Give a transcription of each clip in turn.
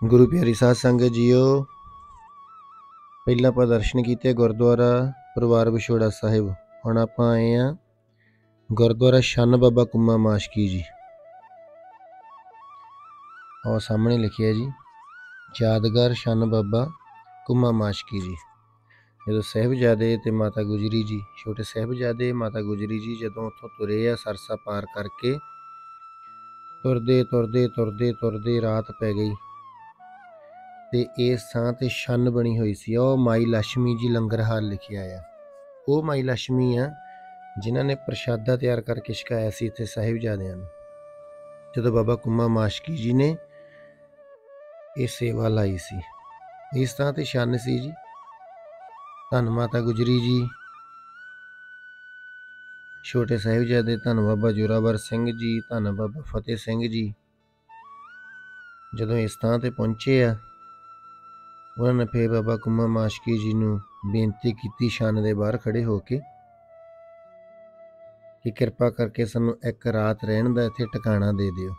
ਗੁਰੂ ਪਿਆਰੀ ਸਾਧ ਸੰਗਤ ਜੀਓ, ਪਹਿਲਾਂ ਆਪਾਂ ਦਰਸ਼ਨ ਕੀਤੇ ਗੁਰਦੁਆਰਾ ਪਰਿਵਾਰ ਵਿਛੋੜਾ ਸਾਹਿਬ। ਹੁਣ ਆਪਾਂ ਆਏ ਆ ਗੁਰਦੁਆਰਾ ਛੰਨ ਬਾਬਾ ਕੁੰਮਾ ਮਾਸ਼ਕੀ ਜੀ। ਉਹ ਸਾਹਮਣੇ ਲਿਖਿਆ ਜੀ, ਯਾਦਗਾਰ ਛੰਨ ਬਾਬਾ ਕੁੰਮਾ ਮਾਸ਼ਕੀ ਜੀ। ਜਦੋਂ ਸਾਹਿਬਜ਼ਾਦੇ ਤੇ ਮਾਤਾ ਗੁਜਰੀ ਜੀ, ਛੋਟੇ ਸਾਹਿਬਜ਼ਾਦੇ ਮਾਤਾ ਗੁਜਰੀ ਜੀ ਜਦੋਂ ਉੱਥੋਂ ਤੁਰੇ ਆ ਸਰਸਾ ਪਾਰ ਕਰਕੇ, ਤੁਰਦੇ ਤੁਰਦੇ ਤੁਰਦੇ ਤੁਰਦੇ ਰਾਤ ਪੈ ਗਈ। ਤੇ ਇਸ ਥਾਂ ਤੇ ਛੰਨ ਬਣੀ ਹੋਈ ਸੀ। ਉਹ ਮਾਈ ਲక్ష్ਮੀ ਜੀ ਲੰਗਰ ਹਾਲ ਲਿਖਿਆ ਆ। ਉਹ ਮਾਈ ਲక్ష్ਮੀ ਆ ਜਿਨ੍ਹਾਂ ਨੇ ਪ੍ਰਸ਼ਾਦਾ ਤਿਆਰ ਕਰਕੇ ਛਕਾਇਆ ਸੀ ਇੱਥੇ ਸਾਹਿਬਜ਼ਾਦਿਆਂ ਨੂੰ। ਜਦੋਂ ਬਾਬਾ ਕੁੰਮਾ ਮਾਸ਼ਕੀ ਜੀ ਨੇ ਇਹ ਸੇਵਾ ਲਈ ਸੀ। ਇਸ ਥਾਂ ਤੇ ਛੰਨ ਸੀ ਜੀ। ਧੰਨ ਮਾਤਾ ਗੁਜਰੀ ਜੀ। ਛੋਟੇ ਸਾਹਿਬਜ਼ਾਦੇ ਧੰਨ ਬਾਬਾ ਜੋਰਾਵਰ ਸਿੰਘ ਜੀ, ਧੰਨ ਬਾਬਾ ਫਤਿਹ ਸਿੰਘ ਜੀ। ਜਦੋਂ ਇਸ ਥਾਂ ਤੇ ਪਹੁੰਚੇ ਆ ਉਹਨਾਂ ਨੇ ਫੇਰ ਬਾਬਾ ਕੁੰਮਾ ਮਾਸ਼ਕੀ ਜੀ ਨੂੰ ਬੇਨਤੀ ਕੀਤੀ ਸ਼ਾਨ ਦੇ ਬਾਹਰ ਖੜੇ ਹੋ ਕੇ, ਕਿ ਕਿਰਪਾ ਕਰਕੇ ਸਾਨੂੰ ਇੱਕ ਰਾਤ ਰਹਿਣ ਦਾ ਇੱਥੇ ਟਿਕਾਣਾ ਦੇ ਦਿਓ।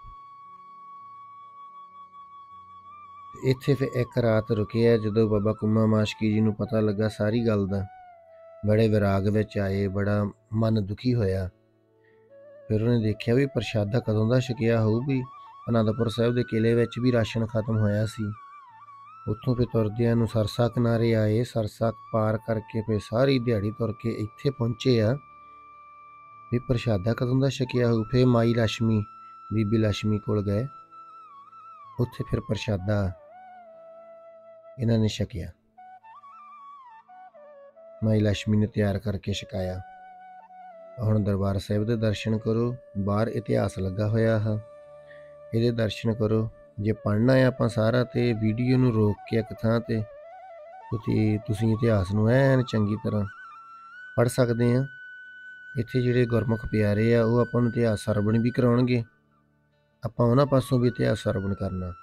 ਇੱਥੇ ਫਿਰ ਇੱਕ ਰਾਤ ਰੁਕੇ ਆ ਜਦੋਂ ਬਾਬਾ ਕੁੰਮਾ ਮਾਸ਼ਕੀ ਜੀ ਨੂੰ ਪਤਾ ਲੱਗਾ ਸਾਰੀ ਗੱਲ ਦਾ। ਬੜੇ ਵਿਰਾਗ ਵਿੱਚ ਆਏ, ਬੜਾ ਮਨ ਦੁਖੀ ਹੋਇਆ। ਫਿਰ ਉਹਨੇ ਦੇਖਿਆ ਵੀ ਪ੍ਰਸ਼ਾਦਾ ਕਦੋਂ ਦਾ ਛਕਿਆ ਹੋਊ ਵੀ ਅਨੰਦਪੁਰ ਸਾਹਿਬ ਦੇ ਕਿਲੇ ਵਿੱਚ ਵੀ ਰਾਸ਼ਨ ਖਤਮ ਹੋਇਆ ਸੀ। ਉੱਥੋਂ ਫਿਰ ਤੁਰਦਿਆਂ ਨੂੰ ਸਰਸਾ ਕਿਨਾਰੇ ਆਏ, ਸਰਸਾ ਪਾਰ ਕਰਕੇ ਫਿਰ ਸਾਰੀ ਦਿਹਾੜੀ ਤੁਰ ਕੇ ਇੱਥੇ ਪਹੁੰਚੇ ਆ। ਵੀ ਪ੍ਰਸ਼ਾਦਾ ਕਦੋਂ ਦਾ ਛਕਿਆ ਹੋਊ? ਫਿਰ ਮਾਈ ਲక్ష్ਮੀ ਬੀਬੀ ਲక్ష్ਮੀ ਕੋਲ ਗਏ। ਉੱਥੇ ਫਿਰ ਪ੍ਰਸ਼ਾਦਾ ਇਹਨਾਂ ਨੇ ਛਕਿਆ। ਮਾਈ ਲక్ష్ਮੀ ਨੇ ਤਿਆਰ ਕਰਕੇ ਛਕਾਇਆ। ਹੁਣ ਦਰਬਾਰ ਸਾਹਿਬ ਦੇ ਦਰਸ਼ਨ ਕਰੋ। ਬਾਹਰ ਇਤਿਹਾਸ ਲੱਗਾ ਹੋਇਆ ਹੈ। ਇਹਦੇ ਦਰਸ਼ਨ ਕਰੋ। ਜੇ ਪੜ੍ਹਨਾ ਹੈ ਆਪਾਂ ਸਾਰਾ ਤੇ ਵੀਡੀਓ ਨੂੰ ਰੋਕ ਕੇ ਇੱਕ ਥਾਂ ਤੇ ਤੁਸੀਂ ਤੁਸੀਂ ਇਤਿਹਾਸ ਨੂੰ ਐਨ ਚੰਗੀ ਤਰ੍ਹਾਂ ਪੜ੍ਹ ਸਕਦੇ ਆ ਇੱਥੇ ਜਿਹੜੇ ਗੁਰਮੁਖ ਪਿਆਰੇ ਆ, ਉਹ ਆਪਾਂ ਨੂੰ ਇਤਿਹਾਸ ਸਰਵਣ ਵੀ ਕਰਾਉਣਗੇ। ਆਪਾਂ ਉਹਨਾਂ ਪਾਸੋਂ ਵੀ ਇਤਿਹਾਸ ਸਰਵਣ ਕਰਨਾ।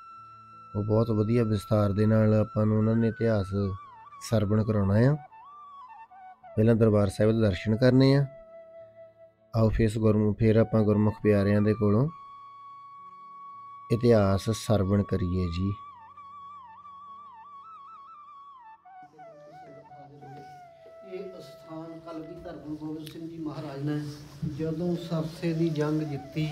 ਉਹ ਬਹੁਤ ਵਧੀਆ ਵਿਸਥਾਰ ਦੇ ਨਾਲ ਆਪਾਂ ਨੂੰ ਉਹਨਾਂ ਨੇ ਇਤਿਹਾਸ ਸਰਵਣ ਕਰਾਉਣਾ ਆ। ਪਹਿਲਾਂ ਦਰਬਾਰ ਸਾਹਿਬ ਦੇ ਦਰਸ਼ਨ ਕਰਨੇ ਆ। ਆਓ ਫੇਸ ਗੁਰਮੁਖ ਫੇਰ ਆਪਾਂ ਗੁਰਮੁਖ ਪਿਆਰਿਆਂ ਦੇ ਕੋਲੋਂ ਇਤਿਹਾਸ ਸਰਵਣ ਕਰੀਏ ਜੀ। ਇਹ ਸਥਾਨ ਕਲਗੀਧਰ ਗੁਰੂ ਗੋਬਿੰਦ ਸਿੰਘ ਜੀ ਮਹਾਰਾਜ ਨੇ ਜਦੋਂ ਸਰਸੇ ਦੀ ਜੰਗ ਜਿੱਤੀ,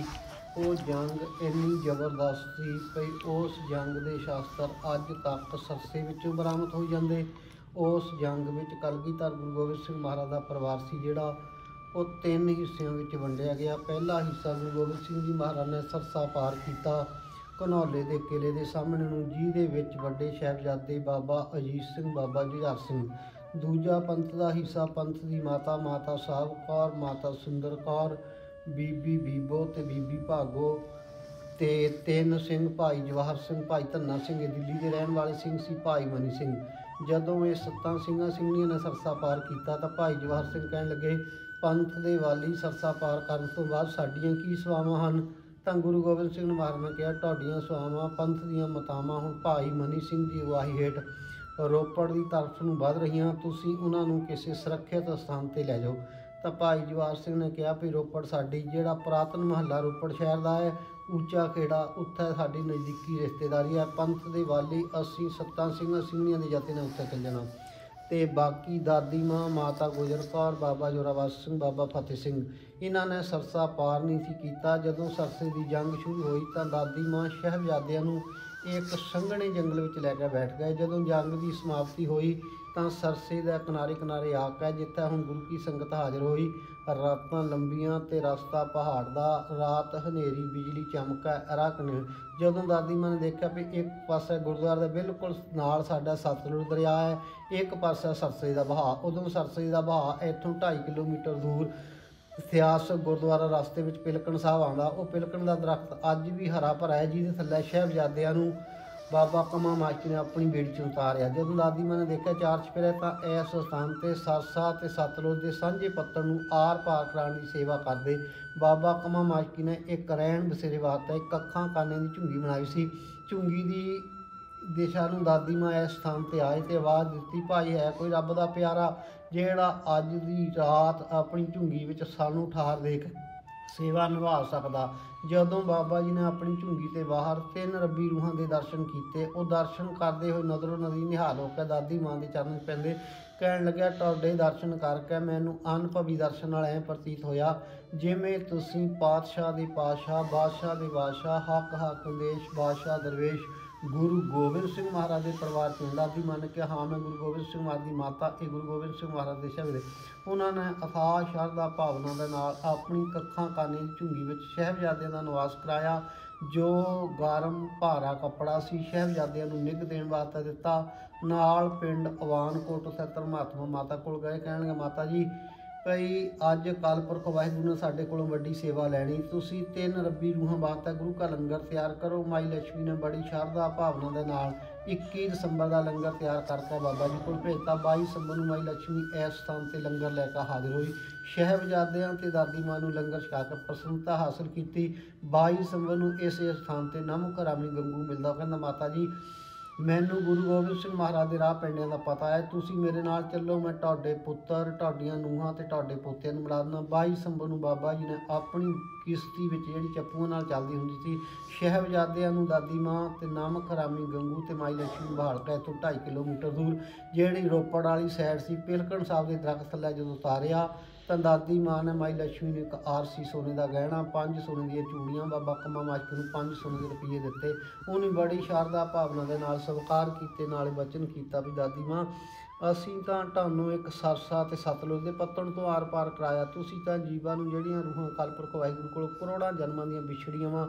ਉਹ ਜੰਗ ਇੰਨੀ ਜ਼ਬਰਦਸਤ ਸੀ ਕਿ ਉਸ ਜੰਗ ਦੇ ਸ਼ਾਸਤਰ ਅੱਜ ਤੱਕ ਸਰਸੇ ਵਿੱਚੋਂ ਬਰਾਮਦ ਹੋ ਜਾਂਦੇ। ਉਸ ਜੰਗ ਵਿੱਚ ਕਲਗੀਧਰ ਗੁਰੂ ਗੋਬਿੰਦ ਸਿੰਘ ਮਹਾਰਾਜ ਦਾ ਪਰਿਵਾਰ ਸੀ ਜਿਹੜਾ ਉਹ ਤਿੰਨ ਹਿੱਸਿਆਂ ਵਿੱਚ ਵੰਡਿਆ ਗਿਆ। ਪਹਿਲਾ ਹਿੱਸਾ ਗੁਰੂ ਗੋਬਿੰਦ ਸਿੰਘ ਜੀ ਮਹਾਰਾਜ ਨੇ ਸਰਸਾ ਪਾਰ ਕੀਤਾ। ਘਨੌਲੇ ਦੇ ਕਿਲੇ ਦੇ ਸਾਹਮਣੇ ਨੂੰ ਜਿਹਦੇ ਵਿੱਚ ਵੱਡੇ ਸਾਹਿਬਜ਼ਾਦੇ ਬਾਬਾ ਅਜੀਤ ਸਿੰਘ, ਬਾਬਾ ਜੁਝਾਰ ਸਿੰਘ। ਦੂਜਾ ਪੰਥ ਦਾ ਹਿੱਸਾ ਪੰਥ ਦੀ ਮਾਤਾ ਮਾਤਾ ਸਾਹਿਬ ਕੌਰ, ਮਾਤਾ ਸੁੰਦਰ ਕੌਰ, ਬੀਬੀ ਬੀਬੋ ਤੇ ਬੀਬੀ ਭਾਗੋ ਤੇ ਤਿੰਨ ਸਿੰਘ ਭਾਈ ਜਵਾਹਰ ਸਿੰਘ, ਭਾਈ ਧੰਨਾ ਸਿੰਘ ਦਿੱਲੀ ਦੇ ਰਹਿਣ ਵਾਲੇ ਸਿੰਘ ਸੀ, ਭਾਈ ਮਨੀ ਸਿੰਘ। ਜਦੋਂ ਇਹ ਸੱਤਾਂ ਸਿੰਘਾਂ ਸਿੰਘਣੀਆਂ ਨੇ ਸਰਸਾ ਪਾਰ ਕੀਤਾ ਤਾਂ ਭਾਈ ਜਵਾਹਰ ਸਿੰਘ ਕਹਿਣ ਲੱਗੇ, ਪੰਥ ਦੇ ਵਾਲੀ ਸਰਸਾ ਪਾਰ ਕਰਨ ਤੋਂ ਬਾਅਦ ਸਾਡੀਆਂ ਕੀ ਸੇਵਾਵਾਂ ਹਨ? ਤਾਂ ਗੁਰੂ ਗੋਬਿੰਦ ਸਿੰਘ ਮਹਾਰਾਜ ਨੇ ਕਿਹਾ, ਤੁਹਾਡੀਆਂ ਸੇਵਾਵਾਂ, ਪੰਥ ਦੀਆਂ ਮਤਾਵਾਂ, ਹੁਣ ਭਾਈ ਮਨੀ ਸਿੰਘ ਦੀ ਅਗਵਾਈ ਹੇਠ ਰੋਪੜ ਦੀ ਤਰਫ ਨੂੰ ਵੱਧ ਰਹੀਆਂ, ਤੁਸੀਂ ਉਹਨਾਂ ਨੂੰ ਕਿਸੇ ਸੁਰੱਖਿਅਤ ਸਥਾਨ ਤੇ ਲੈ ਜਾਓ। ਤਾਂ ਭਾਈ ਜਵਾਹਰ ਸਿੰਘ ਨੇ ਕਿਹਾ ਵੀ ਰੋਪੜ ਸਾਡੀ, ਜਿਹੜਾ ਪੁਰਾਤਨ ਮਹੱਲਾ ਰੋਪੜ ਸ਼ਹਿਰ ਦਾ ਹੈ, ਉੱਚਾ ਖੇੜਾ ਉੱਥੇ ਸਾਡੀ ਨਜ਼ਦੀਕੀ ਰਿਸ਼ਤੇਦਾਰੀ ਹੈ। ਪੰਥ ਦੇ ਵਾਲੀ ਅਸੀਂ ਸੱਤਾਂ ਸਿੰਘਾਂ ਸਿੰਘਣੀਆਂ ਦੇ ਜਥੇ ਨਾਲ ਉੱਥੇ ਚੱਲ ਜਾਣਾ। ਤੇ ਬਾਕੀ ਦਾਦੀ ਮਾਂ, ਮਾਤਾ ਗੁਜਰ ਕੌਰ, ਬਾਬਾ ਜੋਰਾਵਰ ਸਿੰਘ, ਬਾਬਾ ਫਤਿਹ ਸਿੰਘ। ਇਹਨਾਂ ਨੇ ਸਰਸਾ ਪਾਰ ਨਹੀਂ ਸੀ ਕੀਤਾ। ਜਦੋਂ ਸਰਸੇ ਦੀ ਜੰਗ ਸ਼ੁਰੂ ਹੋਈ ਤਾਂ ਦਾਦੀ ਮਾਂ ਸ਼ਹਿਬਜ਼ਾਦਿਆਂ ਨੂੰ ਇੱਕ ਸੰਘਣੇ ਜੰਗਲ ਵਿੱਚ ਲੈ ਕੇ ਬੈਠ ਗਏ। ਜਦੋਂ ਜੰਗ ਦੀ ਸਮਾਪਤੀ ਹੋਈ ਤਾਂ ਸਰਸੇ ਦਾ ਕਿਨਾਰੇ ਕਿਨਾਰੇ ਆ ਕੇ ਜਿੱਥੇ ਹੁਣ ਗੁਰੂ ਕੀ ਸੰਗਤ ਹਾਜ਼ਰ ਹੋਈ। ਰਾਤਾਂ ਲੰਬੀਆਂ ਤੇ ਰਸਤਾ ਪਹਾੜ ਦਾ, ਰਾਤ ਹਨੇਰੀ ਬਿਜਲੀ ਚਮਕਾ ਰਕਨ ਜਦੋਂ ਦਾਦੀ ਮਾਂ ਨੇ ਦੇਖਿਆ ਵੀ ਇੱਕ ਪਾਸੇ ਗੁਰਦੁਆਰੇ ਦੇ ਬਿਲਕੁਲ ਨਾਲ ਸਾਡਾ ਸਤਲੁਜ ਦਰਿਆ ਹੈ, ਇੱਕ ਪਾਸੇ ਸਰਸੇ ਦਾ ਵਹਾਅ। ਉਦੋਂ ਸਰਸੇ ਦਾ ਵਹਾਅ ਇੱਥੋਂ 2.5 ਕਿਲੋਮੀਟਰ ਦੂਰ ਇਤਿਹਾਸਕ ਗੁਰਦੁਆਰਾ ਰਸਤੇ ਵਿੱਚ ਪਿਲਕਣ ਸਾਹਿਬ ਆਉਂਦਾ। ਉਹ ਪਿਲਕਣ ਦਾ ਦਰਖਤ ਅੱਜ ਵੀ ਹਰਾ ਭਰਾ ਹੈ, ਜਿਹਦੇ ਥੱਲੇ ਸਾਹਿਬਜ਼ਾਦਿਆਂ ਨੂੰ ਬਾਬਾ ਕਮਾ ਮਾਚੀ ਨੇ ਆਪਣੀ ਬੇੜੀ 'ਚੋਂ ਉਤਾਰਿਆ। ਜਦੋਂ ਦਾਦੀ ਮਾਂ ਨੇ ਦੇਖਿਆ ਚਾਰ ਚਪੇਰੇ ਤਾਂ ਇਸ ਸਥਾਨ ਤੇ ਸਰਸਾ ਤੇ ਸਤਲੁਜ ਦੇ ਸਾਂਝੇ ਪੱਤਰ ਨੂੰ ਆਰ ਪਾਰ ਕਰਾਉਣ ਦੀ ਸੇਵਾ ਕਰਦੇ ਬਾਬਾ ਕਮਾ ਮਾਚੀ ਨੇ ਇੱਕ ਰਹਿਣ ਬਸੇਰੇ ਵਾਸਤੇ ਇੱਕ ਅੱਖਾਂ ਕਾਨੇ ਦੀ ਝੁੰਗੀ ਬਣਾਈ ਸੀ। ਝੁੰਗੀ ਦੀ ਦਿਸ਼ਾ ਨੂੰ ਦਾਦੀ ਮਾਂ ਇਸ ਸਥਾਨ ਤੇ ਆਏ ਤੇ ਆਵਾਜ਼ ਦਿੱਤੀ, ਭਾਈ, ਹੈ ਕੋਈ ਰੱਬ ਦਾ ਪਿਆਰਾ ਜਿਹੜਾ ਅੱਜ ਦੀ ਰਾਤ ਆਪਣੀ ਝੁੰਗੀ ਵਿੱਚ ਸਾਨੂੰ ਠਾਰ ਦੇ ਸੇਵਾ ਨਿਭਾ ਸਕਦਾ। ਜਦੋਂ ਬਾਬਾ ਜੀ ਨੇ ਆਪਣੀ ਝੁੰਗੀ ਤੇ ਬਾਹਰ ਤਿੰਨ ਰੱਬੀ ਰੂਹਾਂ ਦੇ ਦਰਸ਼ਨ ਕੀਤੇ, ਉਹ ਦਰਸ਼ਨ ਕਰਦੇ ਹੋਏ ਨਜ਼ਰੋਂ ਨਦੀ ਨਿਹਾਲ ਹੋ ਕੇ ਦਾਦੀ ਮਾਂ ਦੇ ਚਰਨ 'ਚ ਪੈਂਦੇ ਕਹਿਣ ਲੱਗਿਆ, ਤੁਹਾਡੇ ਦਰਸ਼ਨ ਕਰਕੇ ਮੈਨੂੰ ਅਨੁਭਵੀ ਦਰਸ਼ਨ ਨਾਲ ਐ ਪ੍ਰਤੀਤ ਹੋਇਆ ਜਿਵੇਂ ਤੁਸੀਂ ਪਾਤਸ਼ਾਹ ਦੇ ਪਾਤਸ਼ਾਹ, ਬਾਦਸ਼ਾਹ ਦੇ ਬਾਦਸ਼ਾਹ ਹੱਕ ਹੱਕ ਦੇਸ਼ ਬਾਦਸ਼ਾਹ ਦਰਵੇਸ਼ ਗੁਰੂ ਗੋਬਿੰਦ ਸਿੰਘ ਮਹਾਰਾਜ ਦੇ ਪਰਿਵਾਰ ਤੋਂ ਦਾਦੀ ਮੰਨ ਕੇ ਹਾਂ ਮੈਂ ਗੁਰੂ ਗੋਬਿੰਦ ਸਿੰਘ ਮਹਾਰਾਜ ਦੀ ਮਾਤਾ, ਇਹ ਗੁਰੂ ਗੋਬਿੰਦ ਸਿੰਘ ਮਹਾਰਾਜ ਦੇ ਸ਼ਬਦ ਉਹਨਾਂ ਨੇ ਅਥਾਹ ਸ਼ਰਧਾ ਭਾਵਨਾ ਦੇ ਨਾਲ ਆਪਣੀ ਕੱਖਾਂ ਕਾਨੇ ਦੀ ਝੁੰਗੀ ਵਿੱਚ ਸ਼ਹਿਬਜ਼ਾਦਿਆਂ ਦਾ ਨਿਵਾਸ ਕਰਾਇਆ, ਜੋ ਗਰਮ ਭਾਰਾ ਕੱਪੜਾ ਸੀ, ਸ਼ਹਿਬਜ਼ਾਦਿਆਂ ਨੂੰ ਨਿੱਘ ਦੇਣ ਵਾਸਤੇ ਦਿੱਤਾ। ਨਾਲ ਪਿੰਡ ਅਵਾਨਕੋਟ ਸੱਤਰ ਮਹਾਤਮਾ ਮਾਤਾ ਕੋਲ ਗਏ, ਕਹਿਣਗੇ, ਮਾਤਾ ਜੀ ਭਈ ਅੱਜ ਕਲਪੁਰਖ ਵਾਹਿਗੁਰੂ ਨੇ ਸਾਡੇ ਕੋਲੋਂ ਵੱਡੀ ਸੇਵਾ ਲੈਣੀ। ਤੁਸੀਂ ਤਿੰਨ ਰੱਬੀ ਰੂਹਾਂ ਵਾਸਤੇ ਗੁਰੂ ਘਰ ਲੰਗਰ ਤਿਆਰ ਕਰੋ। ਮਾਈ ਲక్ష్ਮੀ ਨੇ ਬੜੀ ਸ਼ਰਧਾ ਭਾਵਨਾ ਦੇ ਨਾਲ 21 ਦਸੰਬਰ ਦਾ ਲੰਗਰ ਤਿਆਰ ਕਰਤਾ। ਬਾਬਾ ਜੀ ਕੋਲ ਭੇਜਤਾ। 22 ਦਸੰਬਰ ਨੂੰ ਮਾਈ ਲక్ష్ਮੀ ਇਸ ਸਥਾਨ ਤੇ ਲੰਗਰ ਲੈ ਕੇ ਹਾਜ਼ਰ ਹੋਈ। ਸ਼ਹਿਬਜ਼ਾਦਿਆਂ ਤੇ ਦਾਦੀ ਮਾਂ ਨੂੰ ਲੰਗਰ ਛਕਾ ਕੇ ਪ੍ਰਸੰਨਤਾ ਹਾਸਲ ਕੀਤੀ। 22 ਦਸੰਬਰ ਨੂੰ ਇਸੇ ਸਥਾਨ ਤੇ ਨਾਮੁਕਰਾਮੀ ਗੰਗੂ ਮਿਲਦਾ। ਕਹਿੰਦਾ, ਮਾਤਾ ਜੀ ਮੈਨੂੰ ਗੁਰੂ ਗੋਬਿੰਦ ਸਿੰਘ ਮਹਾਰਾਜ ਦੇ ਰਾਹ ਪੈਂਡਿਆਂ ਦਾ ਪਤਾ ਹੈ। ਤੁਸੀਂ ਮੇਰੇ ਨਾਲ ਚੱਲੋ, ਮੈਂ ਤੁਹਾਡੇ ਪੁੱਤਰ, ਤੁਹਾਡੀਆਂ ਨੂੰਹਾਂ ਤੇ ਤੁਹਾਡੇ ਪੋਤਿਆਂ ਨੂੰ ਮਿਲਾ ਦਿੰਦਾ। 22 ਦਸੰਬਰ ਨੂੰ ਬਾਬਾ ਜੀ ਨੇ ਆਪਣੀ ਕਿਸ਼ਤੀ ਵਿੱਚ ਜਿਹੜੀ ਚੱਪੂਆਂ ਨਾਲ ਚੱਲਦੀ ਹੁੰਦੀ ਸੀ, ਸ਼ਹਿਬਜ਼ਾਦਿਆਂ ਨੂੰ ਦਾਦੀ ਮਾਂ ਤੇ ਨਾਮਕ ਰਾਮੀ ਗੰਗੂ ਤੇ ਮਾਈ ਲక్ష్ਮੀ ਨੂੰ ਬਹਾਲ ਕੇ ਇੱਥੋਂ 2.5 ਕਿਲੋਮੀਟਰ ਦੂਰ, ਜਿਹੜੀ ਰੋਪੜ ਵਾਲੀ ਸਾਈਡ ਸੀ, ਪਿਲਕਣ ਸਾਹਿਬ ਦੇ ਦਰਖਤ ਥੱਲੇ ਜਦੋਂ ਉਤਾਰਿਆ ਤਾਂ ਦਾਦੀ ਮਾਂ ਨੇ ਮਾਈ ਲక్ష్ਮੀ ਨੂੰ ਇੱਕ ਆਰਸੀ ਸੋਨੇ ਦਾ ਗਹਿਣਾ, ਪੰਜ ਸੋਨੇ ਦੀਆਂ ਚੂੜੀਆਂ, ਬਾਬਾ ਕੰਮਾ ਮਾਸਟਰ ਨੂੰ ਪੰਜ ਸੋਨੇ ਦੇ ਰੁਪਏ ਦਿੱਤੇ। ਉਹਨੇ ਬੜੀ ਸ਼ਰਧਾ ਭਾਵਨਾ ਦੇ ਨਾਲ ਸਵੀਕਾਰ ਕੀਤੇ, ਨਾਲ ਵਚਨ ਕੀਤਾ ਵੀ ਦਾਦੀ ਮਾਂ, ਅਸੀਂ ਤਾਂ ਤੁਹਾਨੂੰ ਇੱਕ ਸਰਸਾ ਤੇ ਸਤਲੁਜ ਦੇ ਪੱਤਣ ਤੋਂ ਆਰ-ਪਾਰ ਕਰਾਇਆ। ਤੁਸੀਂ ਤਾਂ ਜੀਵਾਂ ਨੂੰ ਜਿਹੜੀਆਂ ਰੂਹਾਂ ਕਲਪੁਰਖ ਵਾਹਿਗੁਰੂ ਕੋਲ ਕਰੋੜਾਂ ਜਨਮਾਂ ਦੀਆਂ ਵਿਛੜੀਆਂ ਵਾਂ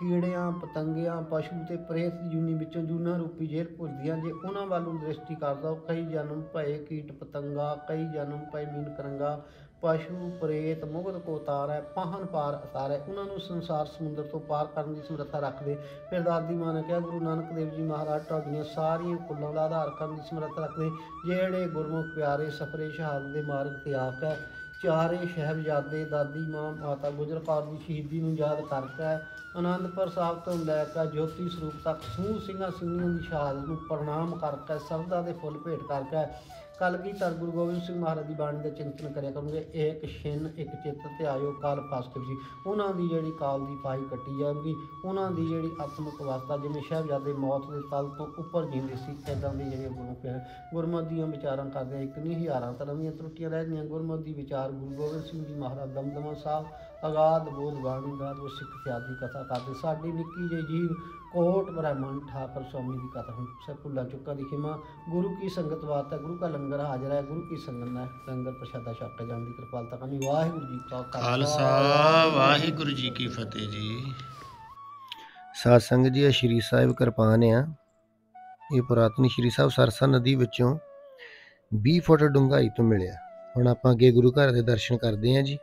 ਕੀੜਿਆਂ, ਪਤੰਗਿਆਂ, ਪਸ਼ੂ ਤੇ ਪ੍ਰੇਤ ਦੀ ਜੂਨੀ ਵਿੱਚੋਂ ਜੂਨਾ ਰੂਪੀ ਜੇਲ੍ਹ ਭੁਰਦੀਆਂ ਜੇ ਉਹਨਾਂ ਵੱਲ ਨੂੰ ਦ੍ਰਿਸ਼ਟੀ ਕਰਦਾ ਉਹ ਕਈ ਜਨਮ ਭਏ ਕੀਟ ਪਤੰਗਾ, ਕਈ ਜਨਮ ਭਏ ਮੀਨ ਕਰੰਗਾ, ਪਸ਼ੂ, ਪ੍ਰੇਤ, ਮੁਗਧ ਕੋ ਤਾਰੈ ਪਾਹਨ ਪਾਰ ਅਤਾਰੈ ਉਹਨਾਂ ਨੂੰ ਸੰਸਾਰ ਸਮੁੰਦਰ ਤੋਂ ਪਾਰ ਕਰਨ ਦੀ ਸਮਰੱਥਾ ਰੱਖਦੇ ਫਿਰ ਦਾਦੀ ਮਾਂ ਨੇ ਕਿਹਾ, ਗੁਰੂ ਨਾਨਕ ਦੇਵ ਜੀ ਮਹਾਰਾਜ, ਤੁਹਾਡੀਆਂ ਸਾਰੀਆਂ ਕੁੱਲਾਂ ਦਾ ਆਧਾਰ ਕਰਨ ਦੀ ਸਮਰੱਥਾ ਰੱਖਦੇ। ਜਿਹੜੇ ਗੁਰਮੁਖ ਪਿਆਰੇ ਸਫਰੇ ਸ਼ਹਾਦਤ ਦੇ ਮਾਰਗ ਤੇ ਆ ਕੇ ਚਾਰੇ ਸ਼ਹਿਬਜ਼ਾਦੇ, ਦਾਦੀ, ਮਾਂ, ਮਾਤਾ, ਗੁਜਰ ਕੌਰ ਦੀ ਸ਼ਹੀਦੀ ਨੂੰ ਯਾਦ ਕਰਕੇ ਆਨੰਦਪੁਰ ਸਾਹਿਬ ਤੋਂ ਲੈ ਕੇ ਜੋਤੀ ਸਰੂਪ ਤੱਕ ਸੂਹ ਸਿੰਘਾਂ ਸਿੰਘੀਆਂ ਦੀ ਸ਼ਹਾਦਤ ਨੂੰ ਪ੍ਰਣਾਮ ਕਰਕੇ ਸਰਦਾ ਦੇ ਫੁੱਲ ਭੇਟ ਕਰਕੇ ਕਲਗੀਧਰ ਗੁਰੂ ਗੋਬਿੰਦ ਸਿੰਘ ਮਹਾਰਾਜ ਦੀ ਬਾਣੀ ਦਾ ਚਿੰਤਨ ਕਰਿਆ ਕਰੂੰਗੇ। ਇੱਕ ਛਿੰਨ, ਇੱਕ ਚਿੱਤ ਤੇ ਆਇਓ ਕਾਲ ਫਾਸਟ ਜੀ। ਉਹਨਾਂ ਦੀ ਜਿਹੜੀ ਕਾਲ ਦੀ ਪਾਈ ਕੱਟੀ ਜਾਊਗੀ, ਉਹਨਾਂ ਦੀ ਜਿਹੜੀ ਆਤਮਿਕ ਅਵਸਥਾ, ਜਿਵੇਂ ਸ਼ਹਿਬਜ਼ਾਦੇ ਮੌਤ ਦੇ ਤਲ ਤੋਂ ਉੱਪਰ ਜਿੰਦੇ ਸੀ ਇਦਾਂ ਦੀ ਜਿਹੜੀ ਗੁਰੂ ਹੈ। ਗੁਰਮਤਿ ਦੀਆਂ ਵਿਚਾਰਾਂ ਕਰਦੇ ਇੱਕ ਨਹੀਂ ਹਜ਼ਾਰਾਂ ਤਰ੍ਹਾਂ ਦੀਆਂ ਤਰੁੱਟੀਆਂ ਰਹਿ ਗਈਆਂ। ਗੁਰਮਤਿ ਦੀ ਵਿਚਾਰ ਗੁਰੂ ਗੋਬਿੰਦ ਸਿੰਘ ਜੀ ਮਹਾਰਾਜ ਦਮਦਮਾ ਸਾਹਿਬ ਅਗਾਧ ਬੋਧ ਬਾਣੀ ਗਾਦ ਉਹ ਸਿੱਖ ਇਤਿਆਦਿ ਦੀ ਕਥਾ ਕਰਦੇ। ਸਾਡੀ ਨਿੱਕੀ ਜਿਹੀ ਜੀਵ ਕੋਟ ਬ੍ਰਹਮਣ ਠਾਕਰ ਸਵਾਮੀ ਦੀ ਕਥਾ ਹੁਣ ਸਭ ਭੁੱਲਾਂ ਚੁੱਕਾ ਦੀ ਖਿਮਾ। ਗੁਰੂ ਕੀ ਸੰਗਤ ਵਾਤ ਹੈ ਗੁਰੂ ਕਾ ਲੰਗਰ ਹਾਜ਼ਰ ਹੈ ਗੁਰੂ ਕੀ ਸੰਗਤ ਹੈ ਲੰਗਰ ਪ੍ਰਸ਼ਾਦਾ ਛਕ ਜਾਣ ਦੀ ਕਿਰਪਾਲਤਾ ਕਰਨੀ। ਵਾਹਿਗੁਰੂ ਜੀ ਕਾ ਖਾਲਸਾ। ਵਾਹਿਗੁਰੂ ਜੀ ਕੀ ਫਤਿਹ ਜੀ। ਸਾਧ ਸੰਗਤ ਜੀ ਸ਼੍ਰੀ ਸਾਹਿਬ ਕਿਰਪਾਨ ਆ। ਇਹ ਪੁਰਾਤਨ ਸ਼੍ਰੀ ਸਾਹਿਬ ਸਰਸਾ ਨਦੀ ਵਿੱਚੋਂ 20 ਫੁੱਟ ਡੂੰਘਾਈ ਤੋਂ ਮਿਲਿਆ। ਹੁਣ ਆਪਾਂ ਅੱਗੇ ਗੁਰੂ ਘਰ ਦੇ ਦਰਸ਼ਨ ਕਰਦੇ ਹਾਂ ਜੀ।